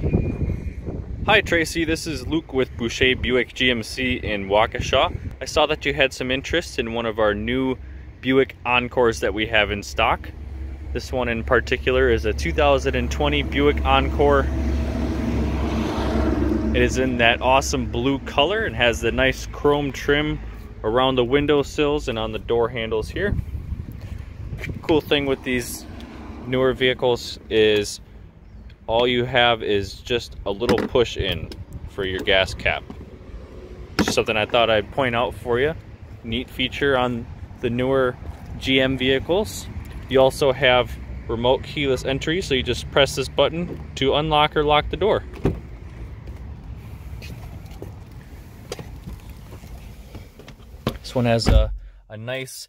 Hi Tracie, this is Luke with Boucher Buick GMC in Waukesha. I saw that you had some interest in one of our new Buick Encores that we have in stock. This one in particular is a 2020 Buick Encore. It is in that awesome blue color and has the nice chrome trim around the window sills and on the door handles here. Cool thing with these newer vehicles is all you have is just a little push in for your gas cap. Just something I thought I'd point out for you. Neat feature on the newer GM vehicles. You also have remote keyless entry, so you just press this button to unlock or lock the door. This one has a, a nice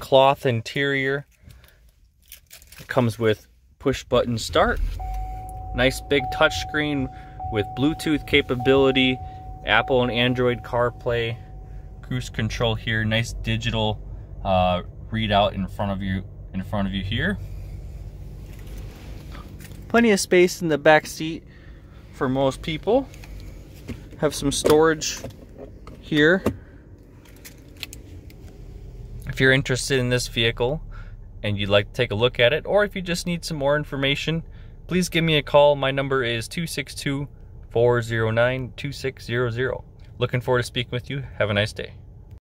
cloth interior. It comes with push button start Nice big touchscreen with Bluetooth capability, Apple and Android CarPlay, cruise control here, nice digital uh, readout in front of you in front of you here. Plenty of space in the back seat for most people. Have some storage here. If you're interested in this vehicle and you'd like to take a look at it, or if you just need some more information, please give me a call. My number is 262 409 2600. Looking forward to speaking with you. Have a nice day.